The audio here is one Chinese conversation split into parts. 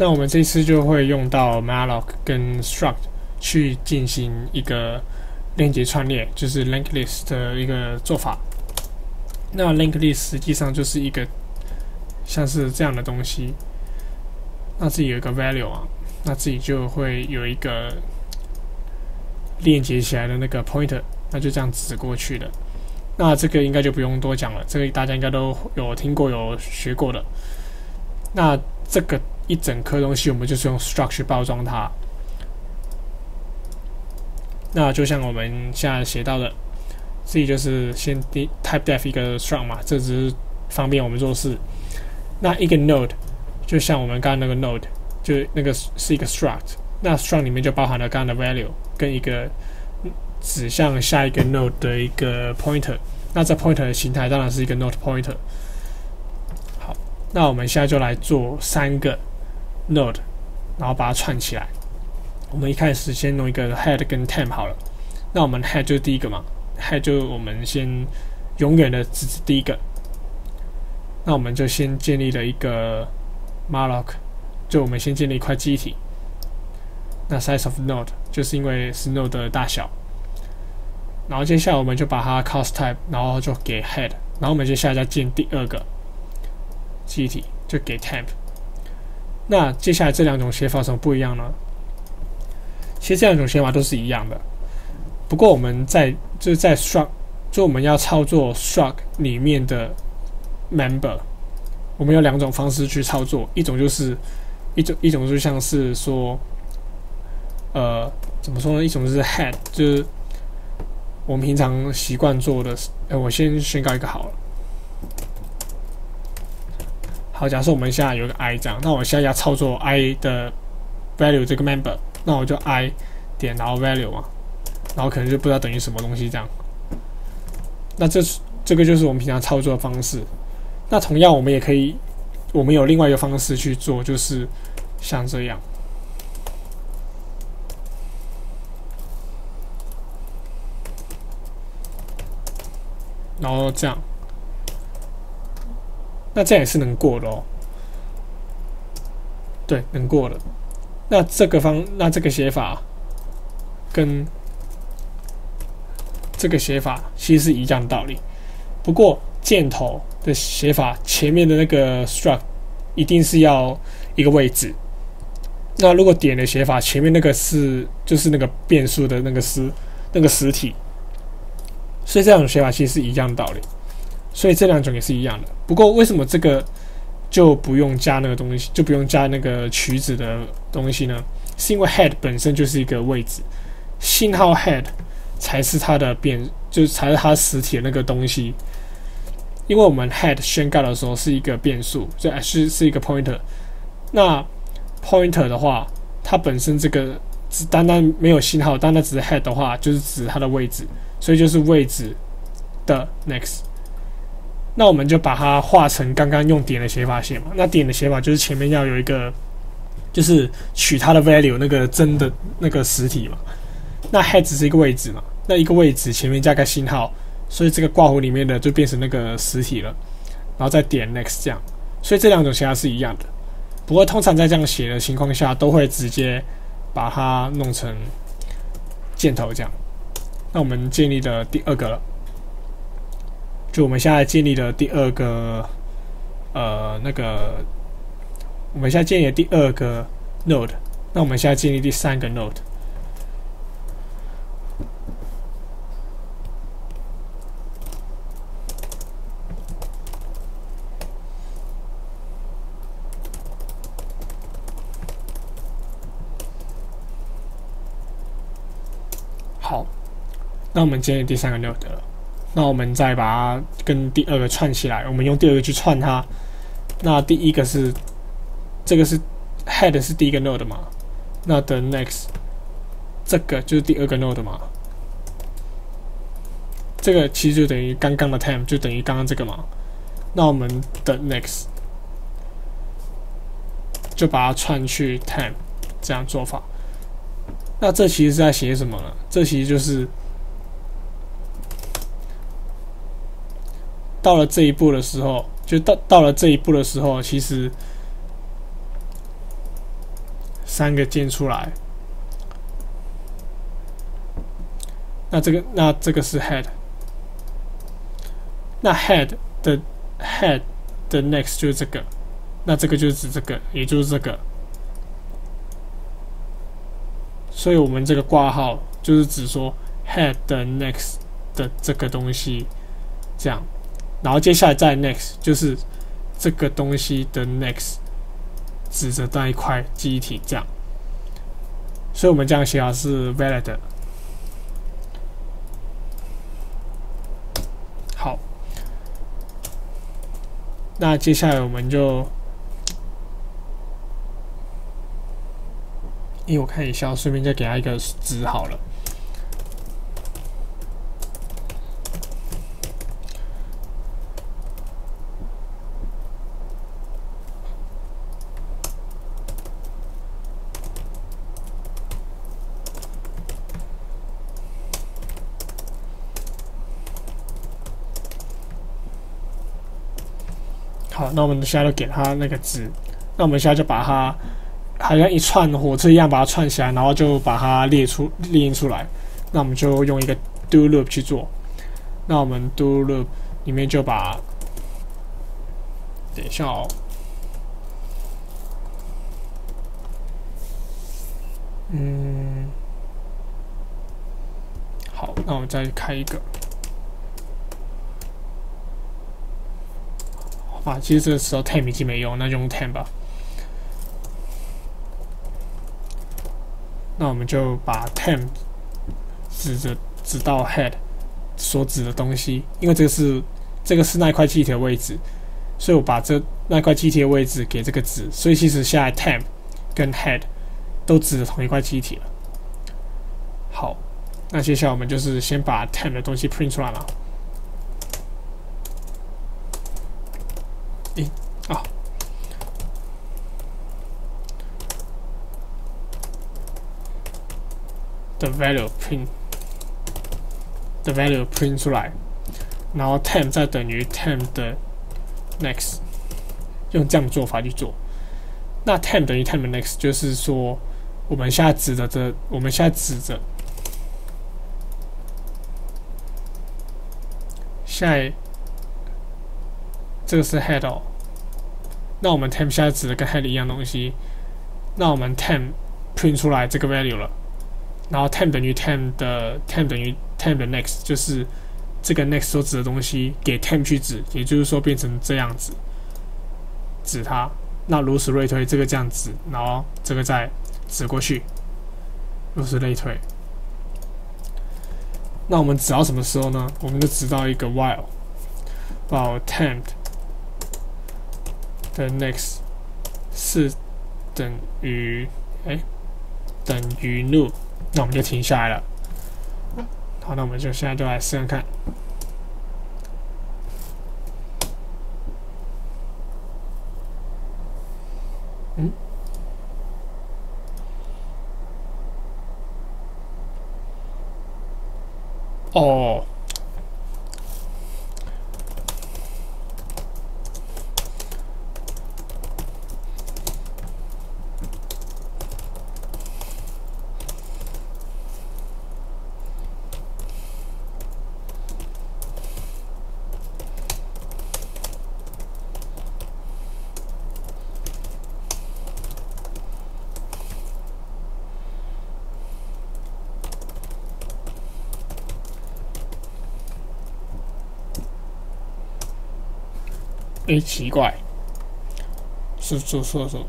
那我们这次就会用到 malloc 跟 struct 去进行一个链接串列，就是 linked list 的一个做法。那 linked list 实际上就是一个像是这样的东西，那自己有一个 value 啊，那自己就会有一个链接起来的那个 pointer，那就这样指过去的。那这个应该就不用多讲了，这个大家应该都有听过、有学过的。那这个一整颗东西，我们就是用 struct 去包装它。那就像我们现在写到的，自己就是先 type def 一个 struct 嘛，这只是方便我们做事。那一个 node 就像我们刚刚那个 node，就那个是一个 struct，那 struct 里面就包含了刚刚的 value 跟一个。指向下一个 node 的一个 pointer，那这 pointer 的形态当然是一个 node pointer。好，那我们现在就来做三个 node，然后把它串起来。我们一开始先弄一个 head 跟 temp 好了。那我们 head 就是第一个嘛，head 就我们先永远的只是第一个。那我们就先建立了一个 malloc，就我们先建立一块机体。那 size of node 就是因为是 node 的大小。然后接下来我们就把它 cost type，然后就给 head，然后我们接下来再建第二个机体，就给 temp。那接下来这两种写法有什么不一样呢？其实这两种写法都是一样的，不过我们在就是在 struct，就我们要操作 struct 里面的 member，我们有两种方式去操作，一种就是一种一种就像是说，呃，怎么说呢？一种是 head，就是。我们平常习惯做的，哎，我先宣告一个好了。好，假设我们现在有个 i 这样，那我现在要操作 i 的 value 这个 member，那我就 i 点然后 value 嘛，然后可能就不知道等于什么东西这样。那这是这个就是我们平常操作的方式。那同样，我们也可以，我们有另外一个方式去做，就是像这样。然后这样，那这样也是能过的哦。对，能过的。那这个方，那这个写法跟这个写法其实是一样的道理。不过箭头的写法前面的那个 struct 一定是要一个位置。那如果点的写法前面那个是就是那个变数的那个实那个实体。所以这两种写法其实是一样的道理，所以这两种也是一样的。不过为什么这个就不用加那个东西，就不用加那个曲子的东西呢？是因为 head 本身就是一个位置，信号 head 才是它的变，就是才是它实体的那个东西。因为我们 head 宣告的时候是一个变数，这是是一个 pointer。那 pointer 的话，它本身这个只单单没有信号，单单只是 head 的话，就是指它的位置。所以就是位置的 next，那我们就把它画成刚刚用点的写法写嘛。那点的写法就是前面要有一个，就是取它的 value 那个真的那个实体嘛。那 head 只是一个位置嘛，那一个位置前面加个星号，所以这个挂弧里面的就变成那个实体了，然后再点 next 这样。所以这两种写法是一样的，不过通常在这样写的情况下，都会直接把它弄成箭头这样。那我们建立的第二个了，就我们现在建立的第二个，呃，那个，我们现在建立的第二个 node，那我们现在建立第三个 node。好那我们建立第三个 node 了，那我们再把它跟第二个串起来。我们用第二个去串它。那第一个是这个是 head 是第一个 node 嘛？那的 next 这个就是第二个 node 嘛？这个其实就等于刚刚的 temp 就等于刚刚这个嘛？那我们的 next 就把它串去 temp 这样做法。那这其实是在写什么呢？这其实就是。到了这一步的时候，就到到了这一步的时候，其实三个键出来。那这个那这个是 head，那 head 的 head 的 next 就是这个，那这个就是指这个，也就是这个。所以我们这个挂号就是指说 head 的 next 的这个东西，这样，然后接下来再 next 就是这个东西的 next 指着那一块记忆体，这样。所以我们这样写啊是 valid。好，那接下来我们就。因为我看一下，顺便再给他一个值好了。那我们现在就给他那个值，那我们现在就把它。好像一串火车一样把它串起来，然后就把它列出列印出来。那我们就用一个 do loop 去做。那我们 do loop 里面就把，等一下哦。嗯，好，那我们再开一个。啊，其实这个时候 temp 已经没用，那就用 temp 吧。那我们就把 temp 指着指到 head 所指的东西，因为这个是这个是那一块气体的位置，所以我把这那块气体的位置给这个值，所以其实现在 temp 跟 head 都指着同一块气体了。好，那接下来我们就是先把 temp 的东西 print 出来了。诶，啊。The value print，the value print 出来，然后 temp 再等于 temp 的 next，用这样的做法去做。那 temp 等于 temp next 就是说，我们现在指的这，我们现在指着，现在这个是 head 哦。那我们 temp 现在指的跟 head 一样东西，那我们 temp print 出来这个 value 了。然后 temp 等于 temp 的 temp 等于 temp 的 next 就是这个 next 所指的东西给 temp 去指，也就是说变成这样子指它。那如此类推，这个这样子，然后这个再指过去，如此类推。那我们指到什么时候呢？我们就指到一个 while，把 temp 的 next 是等于哎等于 new。那我们就停下来了。好，那我们就现在就来试看看。嗯？哦。哎，奇怪，是做错什么？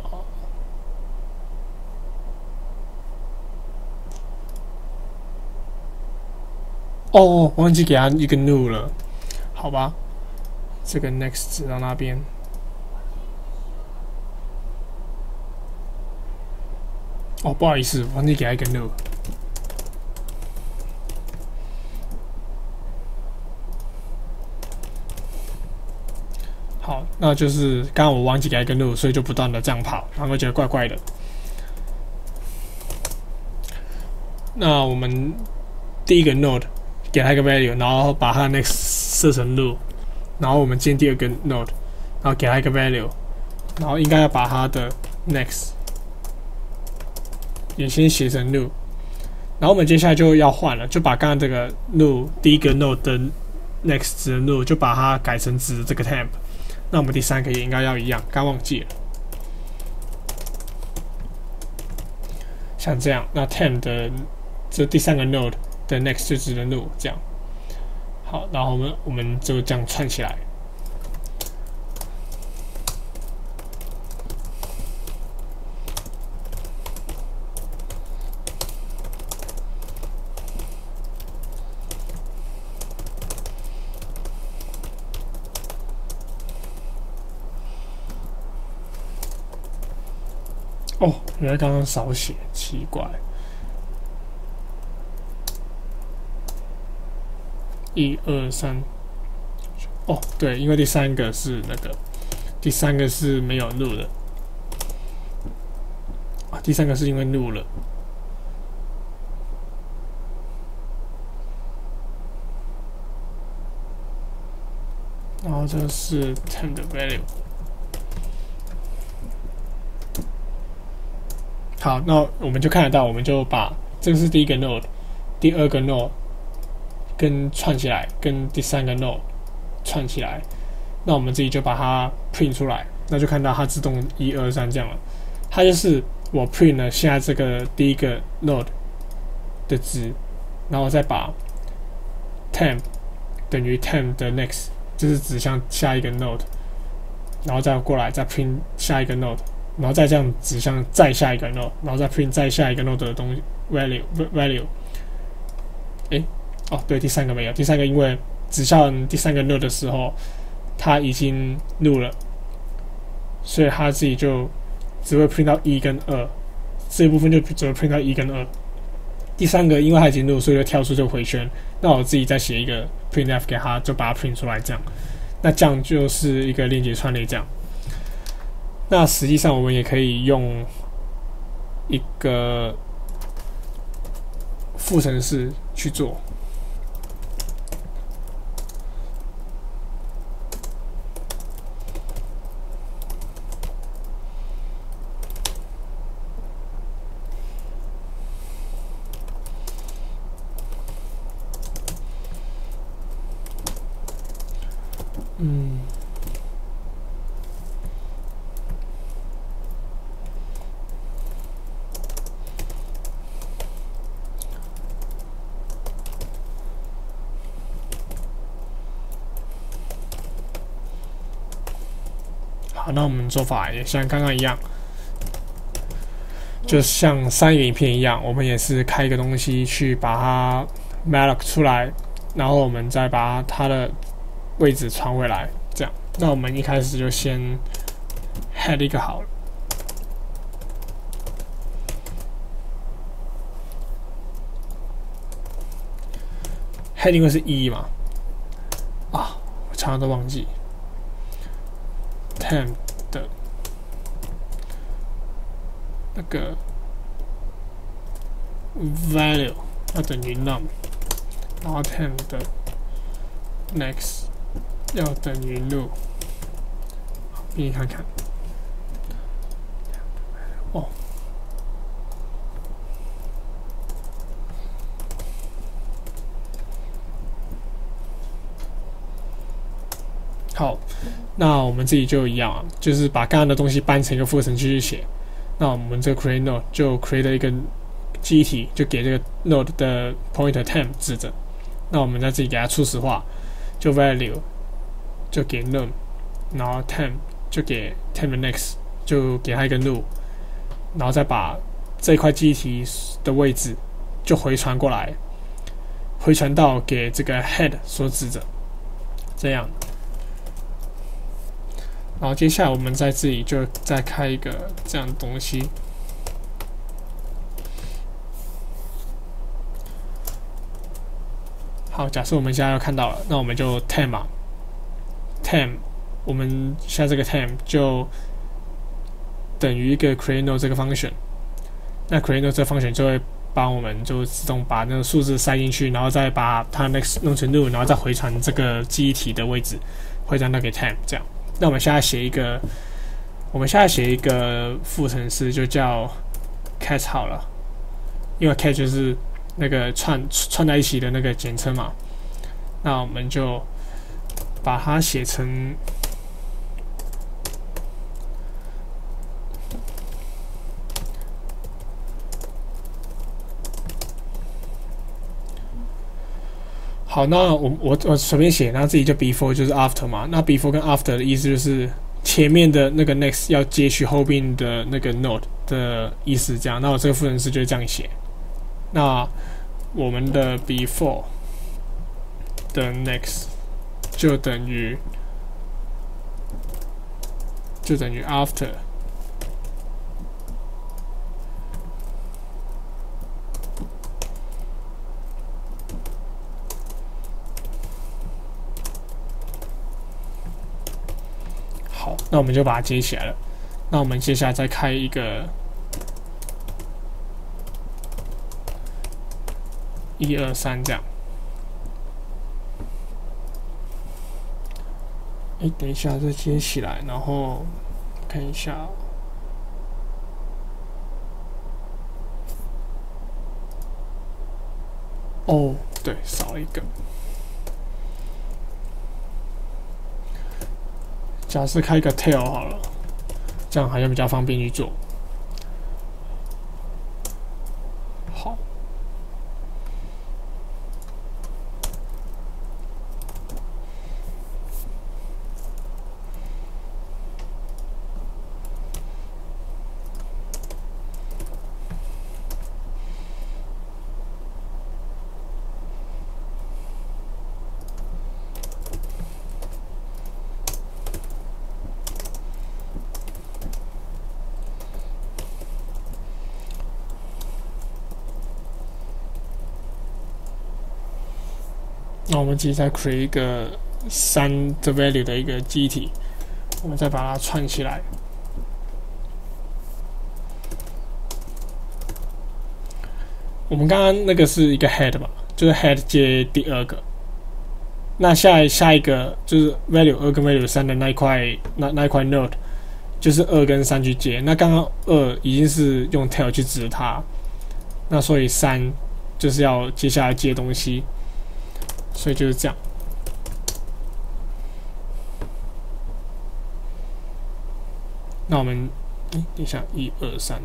哦哦，忘记给他一个 new 了，好吧，这个 next 到那边。哦，不好意思，忘记给他一个 new。那就是刚刚我忘记给一个路，所以就不断的这样跑，然后觉得怪怪的。那我们第一个 node 给它一个 value，然后把它 next 设成 loop，然后我们建第二个 node，然后给它一个 value，然后应该要把它的 next 也先写成 new。然后我们接下来就要换了，就把刚刚这个 new 第一个 node 的 next 值的 new 就把它改成值这个 temp。那我们第三个也应该要一样，刚忘记了。像这样，那 ten 的这第三个 node 的 next 值的 new 这样。好，然后我们我们就这样串起来。哦，原来刚刚少写，奇怪。一二三，哦，对，因为第三个是那个，第三个是没有录的，啊，第三个是因为录了，然后这是 temp 的 value。好，那我们就看得到，我们就把这个是第一个 node，第二个 node 跟串起来，跟第三个 node 串起来，那我们自己就把它 print 出来，那就看到它自动一二三这样了。它就是我 print 了现在这个第一个 node 的值，然后再把 temp 等于 temp 的 next，就是指向下一个 node，然后再过来再 print 下一个 node。然后再这样指向再下一个 node，然后再 print 再下一个 node 的东西 value value。哎，哦，对，第三个没有，第三个因为指向第三个 node 的时候，它已经录了，所以它自己就只会 print 到一跟二，这一部分就只会 print 到一跟二。第三个因为它已经录，所以就跳出这个回圈，那我自己再写一个 printf 给它，就把它 print 出来，这样，那这样就是一个链接串列这样。那实际上，我们也可以用一个副程式去做。嗯。那我们做法也像刚刚一样，就像上一个影片一样，我们也是开一个东西去把它 malloc 出来，然后我们再把它的位置传回来，这样。那我们一开始就先 head 一个好了，heading 是一嘛？啊，我常常都忘记。temp 的那个 value 要等于 num，然后 temp 的 next 要等于 new，给你看看。 好。那我们自己就一样啊，就是把刚刚的东西搬成一个副程序去写。那我们这个 create node 就 create 一个记忆体，就给这个 node 的 pointer temp 指着。那我们在这里给它初始化，就 value 就给 num，然后 temp 就给 temp next 就给它一个 new，然后再把这块记忆体的位置就回传过来，回传到给这个 head 所指着，这样。然后接下来我们在这里就再开一个这样的东西。好，假设我们现在要看到了，那我们就 temp 嘛，temp，我们现在这个 temp 就等于一个 create node 这个 function。那 create node 这个 function 就会帮我们就自动把那个数字塞进去，然后再把它 next 弄成 new，然后再回传这个记忆体的位置，回传到给 temp 这样。那我们现在写一个，我们现在写一个副程式，就叫 catch 好了。因为 catch 就是那个串串在一起的那个简称嘛。那我们就把它写成。好，那我我我随便写，然后自己就 before 就是 after 嘛。那 before 跟 after 的意思就是前面的那个 next 要接续后边的那个 node 的意思，这样。那我这个复程式就这样写。那我们的 before 的 next 就等于就等于 after。那我们就把它接起来了。那我们接下来再开一个一二三这样。哎，等一下，再接起来，然后看一下。哦，对，少了一个。假设开一个 tail 好了，这样好像比较方便去做。那我们自己再 create 一个三的 value 的一个机体，我们再把它串起来。我们刚刚那个是一个 head 吧，就是 head 接第二个。那下下一个就是 value 二跟 value 三的那一块，那那一块 node 就是二跟三去接。那刚刚二已经是用 tail 去指它，那所以三就是要接下来接东西。所以就是这样。那我们，哎，等一下，一二三，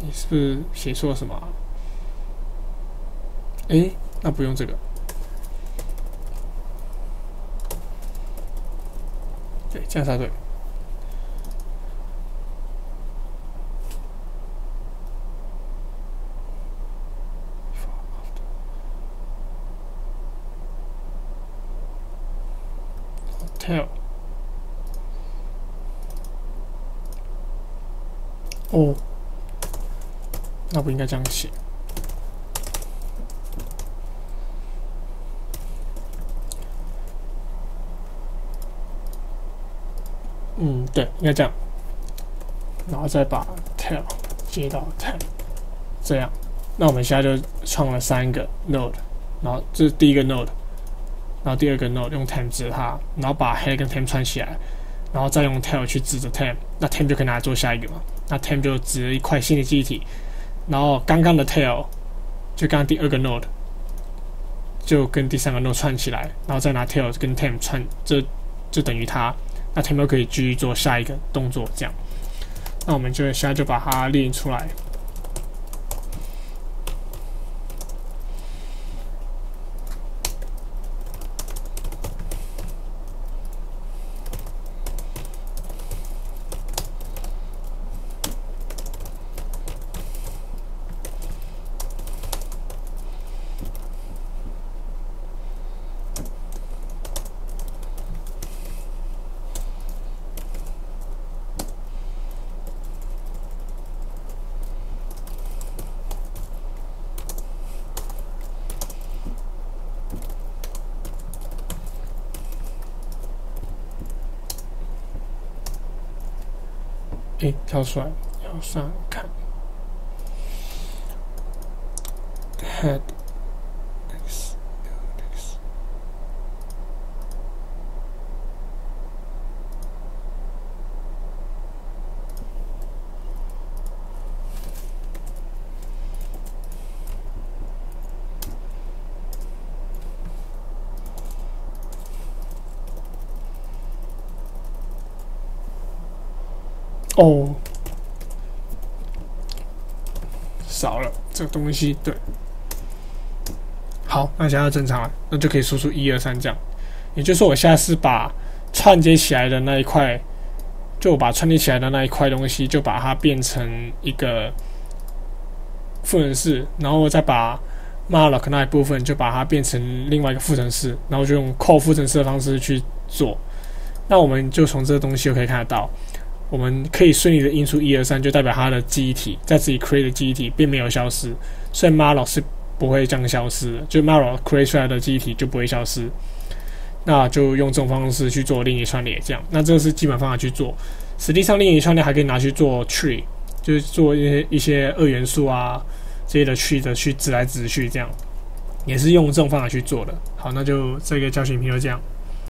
你是不是写错了什么？哎，那不用这个。对，这样才对。tail。哦，那不应该这样写。嗯，对，应该这样。然后再把 tail 接到 tail，这样。那我们现在就创了三个 node，然后这是第一个 node。然后第二个 node 用 temp 指它，然后把 head 跟 temp 串起来，然后再用 tail 去指着 temp，那 temp 就可以拿来做下一个嘛？那 temp 就指一块新的记忆体，然后刚刚的 tail 就刚刚第二个 node 就跟第三个 node 串起来，然后再拿 tail 跟 temp 串，这就等于它，那 temp 可以继续做下一个动作，这样。那我们就现在就把它列出来。诶，跳出来，往上看，head 哦，少了这个东西，对。好，那现在正常了，那就可以输出一二三这样。也就是说，我现在是把串接起来的那一块，就把串接起来的那一块东西，就把它变成一个复程式，然后再把 malloc 那一部分就把它变成另外一个复程式，然后就用扣复程式的方式去做。那我们就从这个东西就可以看得到，我们可以顺利的印出一二三，就代表它的记忆体在自己 create 的记忆体并没有消失，所以 malloc 是。不会这样消失，就 Malloc create 出来的记忆体就不会消失。那就用这种方式去做另一串列，这样。那这个是基本方法去做。实际上，另一串列还可以拿去做 tree，就是做一些一些二元素啊这些的 tree 的去指来指去，这样也是用这种方法去做的。好，那就这个教学影片就这样。